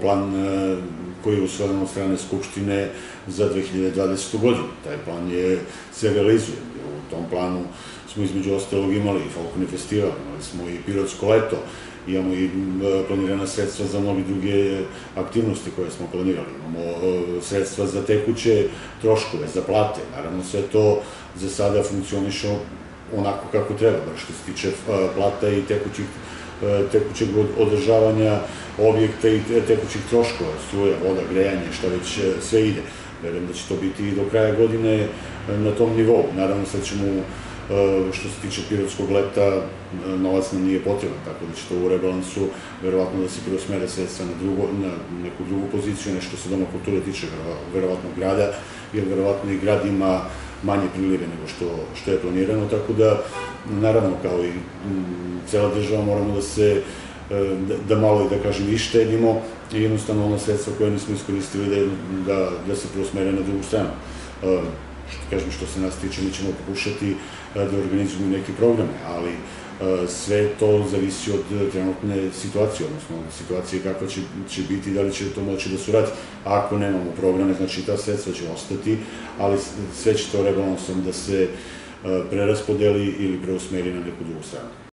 plan e, koji je usvojen od strane Skupštine za 2020. godinu. Taj plan je, se realizuje. U tom planu smo između ostalog imali i Folkoni festival, imali smo i Pirotsko leto, imamo i planirana sredstva za mnogi druge aktivnosti koje smo planirali. Imamo sredstva za tekuće troškove, za plate. Naravno, sve to za sada funkcioniše onako kako treba, bar što se tiče plata i tekućih tekućeg održavanja objekta i tekućih troškova, struja, voda, grejanje, šta već sve ide. Verujem da će to biti i do kraja godine na tom nivou. Naravno, sad ćemo što se tiče pirotskog leta, novac nam nije potreban, tako da će to u rebalansu verovatno da se preusmere sredstva na, drugo, na neku drugu poziciju, nešto se doma kulture tiče verovatno grada, jer verovatno i grad ima manje prilive nego što, što je planirano, tako da, naravno, kao i cela država moramo da se da, da malo, da kažem, ištedimo i jednostavno ono sredstva koje nismo iskoristili da, da, da se preusmere na drugu stranu. Što, kažem, što se nas tiče, mi ćemo pokušati da organizujemo neke programe, ali sve to zavisi od trenutne situacije, odnosno od situacije kakva će, će biti, da li će to moći da se uradi. Ako nemamo programe, znači ta sredstva će ostati, ali sve će to rebalansom da se preraspodeli ili preusmeri na neku drugu stranu.